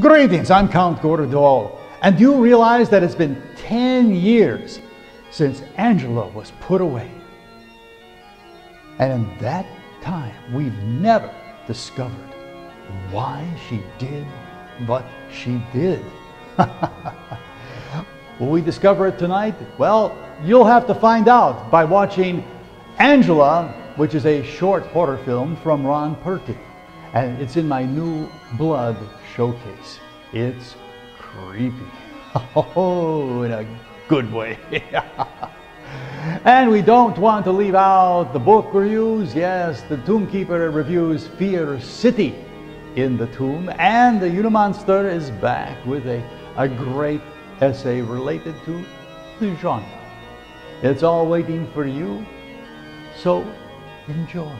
Greetings, I'm Count Gore De Vol, and you realize that it's been 10 years since Angela was put away. And in that time, we've never discovered why she did what she did. Will we discover it tonight? Well, you'll have to find out by watching Angela, which is a short horror film from Ron Pertwee. And it's in my new Blood showcase. It's creepy. Oh, in a good way. and we don't want to leave out the book reviews. Yes, the Tomb Keeper reviews Fear City in the Tomb, and the Unimonster is back with a, a great essay related to the genre. It's all waiting for you, so enjoy.